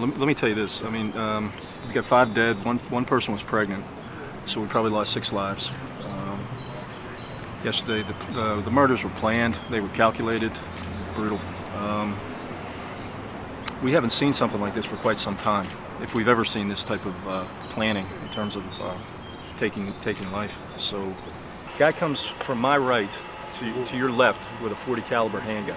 Let me tell you this. I mean, um, we got five dead. One one person was pregnant, so we probably lost six lives. Um, yesterday, the, the, the murders were planned. They were calculated, brutal. Um, we haven't seen something like this for quite some time. If we've ever seen this type of uh, planning in terms of uh, taking taking life. So, guy comes from my right to, to your left with a 40 caliber handgun,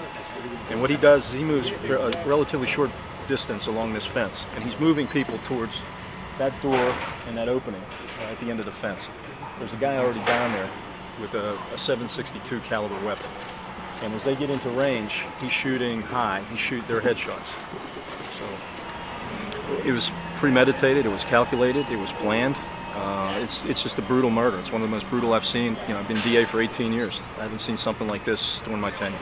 and what he does is he moves a relatively short distance along this fence, and he's moving people towards that door and that opening uh, at the end of the fence. There's a guy already down there with a, a 762 caliber weapon. And as they get into range, he's shooting high. He shoot their headshots. So it was premeditated. It was calculated. It was planned. Uh, it's it's just a brutal murder. It's one of the most brutal I've seen. You know, I've been DA for 18 years. I haven't seen something like this during my tenure.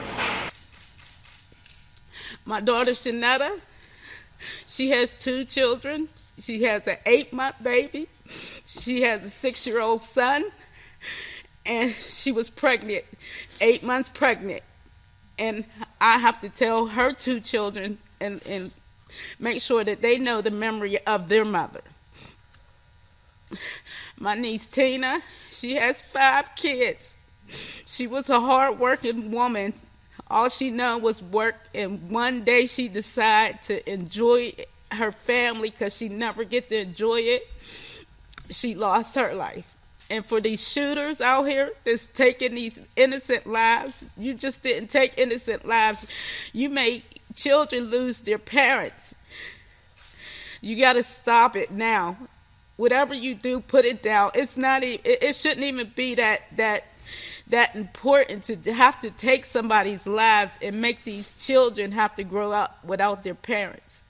My daughter Chanetta, she has two children. She has an eight-month baby. She has a six-year-old son, and she was pregnant, eight months pregnant and I have to tell her two children and, and make sure that they know the memory of their mother. My niece Tina, she has five kids. She was a hard-working woman. All she knew was work, and one day she decided to enjoy her family because she never get to enjoy it. She lost her life. And for these shooters out here that's taking these innocent lives, you just didn't take innocent lives. You made children lose their parents. You got to stop it now. Whatever you do, put it down. It's not even, it shouldn't even be that that that important to have to take somebody's lives and make these children have to grow up without their parents.